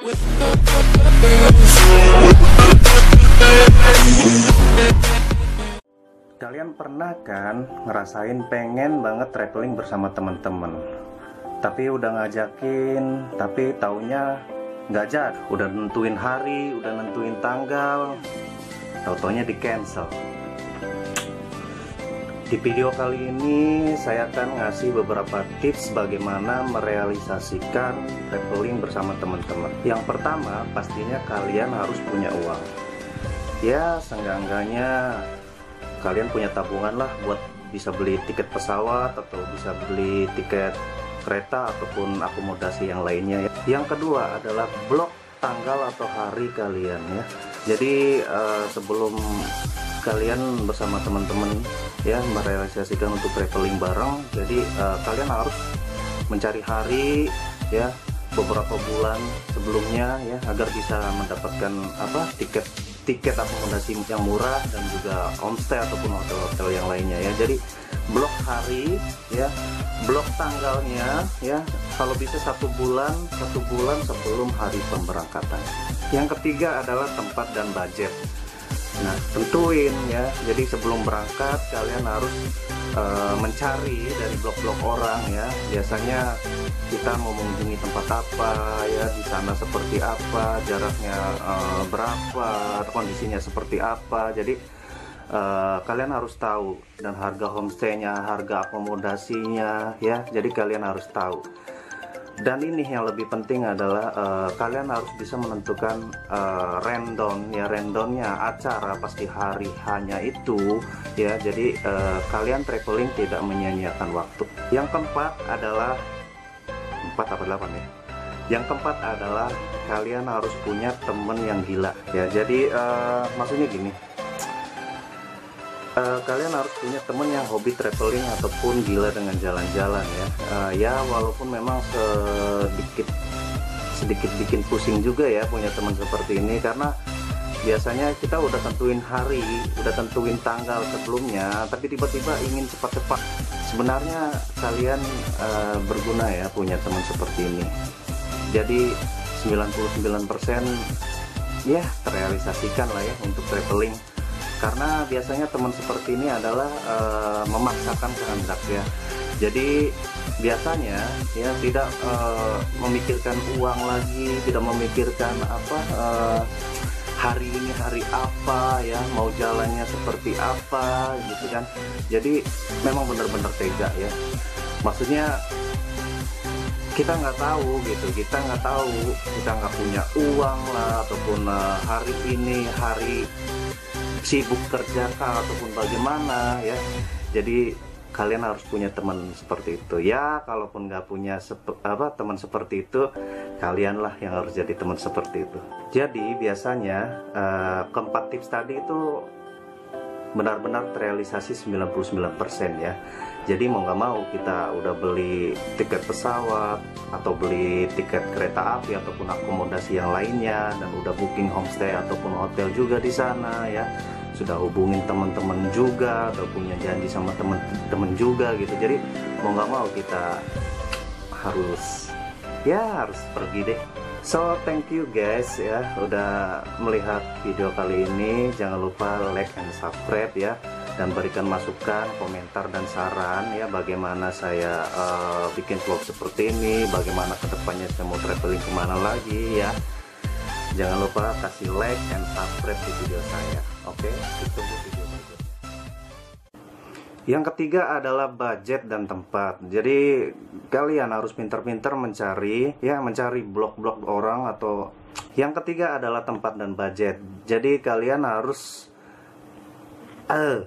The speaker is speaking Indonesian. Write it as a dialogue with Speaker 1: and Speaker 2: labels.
Speaker 1: Kalian pernah kan ngerasain pengen banget traveling bersama teman-teman Tapi udah ngajakin, tapi taunya nggak jadi Udah nentuin hari, udah nentuin tanggal. Tau-taunya di cancel Di video kali ini saya akan ngasih beberapa tips bagaimana merealisasikan traveling bersama teman-teman Yang pertama pastinya kalian harus punya uang Ya seenggak-enggaknya kalian punya tabungan lah buat bisa beli tiket pesawat atau bisa beli tiket kereta ataupun akomodasi yang lainnya ya. Yang kedua adalah blok tanggal atau hari kalian ya. Jadi uh, sebelum kalian bersama teman-teman ya merealisasikan untuk traveling bareng, jadi uh, kalian harus mencari hari ya beberapa bulan sebelumnya ya agar bisa mendapatkan apa tiket tiket akomodasi yang murah dan juga homestay ataupun hotel-hotel yang lainnya ya. Jadi blok hari ya blok tanggalnya ya kalau bisa satu bulan satu bulan sebelum hari pemberangkatan. Yang ketiga adalah tempat dan budget Nah, tentuin ya. Jadi sebelum berangkat kalian harus uh, mencari dari blog-blog orang ya. Biasanya kita mau mengunjungi tempat apa ya, di sana seperti apa, jaraknya uh, berapa, kondisinya seperti apa. Jadi uh, kalian harus tahu dan harga homestaynya, harga akomodasinya ya. Jadi kalian harus tahu dan ini yang lebih penting adalah uh, kalian harus bisa menentukan uh, random ya randomnya acara pasti hari hanya itu ya. Jadi uh, kalian traveling tidak menyia-nyiakan waktu. Yang keempat adalah empat apa delapan ya? Yang keempat adalah kalian harus punya temen yang gila ya. Jadi uh, maksudnya gini uh, kalian harus punya temen yang hobi traveling ataupun gila dengan jalan-jalan ya. Uh, ya walaupun memang sedikit sedikit bikin pusing juga ya punya teman seperti ini. Karena biasanya kita udah tentuin hari udah tentuin tanggal sebelumnya tapi tiba-tiba ingin cepat-cepat. Sebenarnya kalian uh, berguna ya punya teman seperti ini. Jadi 99% ya terrealisasikan lah ya untuk traveling karena biasanya teman seperti ini adalah uh, memaksakan kehendak ya. Jadi biasanya ya tidak uh, memikirkan uang lagi tidak memikirkan apa uh, hari ini hari apa ya mau jalannya seperti apa gitu kan. Jadi memang benar-benar tega ya. Maksudnya kita nggak tahu gitu. Kita nggak tahu kita nggak punya uang lah ataupun hari ini hari sibuk kerja kah ataupun bagaimana ya. Jadi kalian harus punya teman seperti itu. Ya kalaupun nggak punya apa teman seperti itu kalianlah yang harus jadi teman seperti itu. Jadi biasanya uh, keempat tips tadi itu benar-benar terrealisasi 99% ya. Jadi mau nggak mau kita udah beli tiket pesawat atau beli tiket kereta api ataupun akomodasi yang lainnya dan udah booking homestay ataupun hotel juga di sana ya. Sudah hubungin teman-teman juga atau punya janji sama teman-teman juga gitu. Jadi mau nggak mau kita harus ya harus pergi deh So thank you guys ya udah melihat video kali ini. Jangan lupa like and subscribe ya dan berikan masukan komentar dan saran ya bagaimana saya uh, bikin vlog seperti ini bagaimana ke depannya saya mau traveling ke mana lagi ya. Jangan lupa kasih like and subscribe di video saya oke? Okay? ditunggu video yang ketiga adalah budget dan tempat. Jadi kalian harus pintar-pintar mencari ya, mencari blog-blog orang atau yang ketiga adalah tempat dan budget. Jadi kalian harus eh